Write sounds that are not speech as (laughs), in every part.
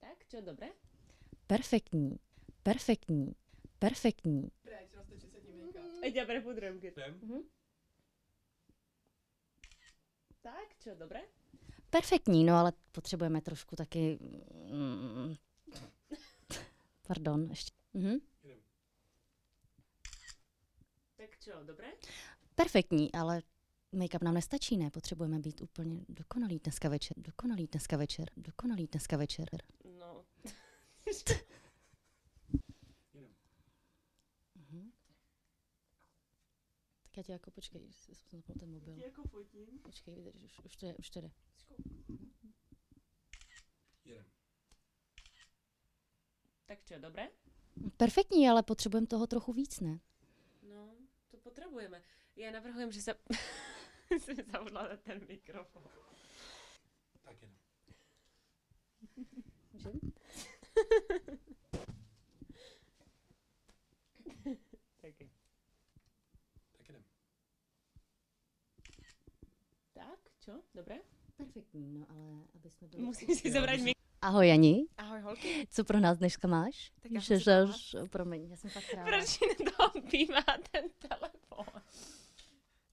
Tak, čo, dobre? Perfektní, perfektní, perfektní. Ať ja prepudrujem, keď... Mhm. Tak, čo, dobre? Perfektní, no ale potřebujeme trošku taky... mm, Pardon, ještě. Mhm. Tak čo, dobre? Perfektní, ale make-up nám nestačí, ne? Potřebujeme být úplně dokonalý dneska večer, dokonalý dneska večer, dokonalý dneska večer. No, Mhm. Tak já tě jako, počkej, jsem zapnul ten mobil. jako fotím. Počkej, vydrž, už, už to je, už to jde. Jedem. Tak čo, dobre? Perfektní, ale potřebujeme toho trochu víc, ne? No, to potrebujeme. Ja navrhujem, že sa... si zavudla na ten mikrofon. Tak jedem. Můžem? Taky. (laughs) Tak jedem. Tak, čo, dobre? Perfektní, no ale aby jsme byli... Musím si zobrať mikrofon. Ahoj Jani, Ahoj, holky. co pro nás dneska máš? Tak já že, jsem promiň, já jsem fakt (laughs) ráda. Proč nedohýbá ten telefon?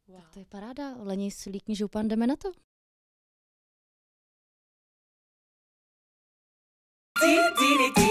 Wow. Tak to je paráda, leni si líkni župan, jdeme na to. Dee dee dee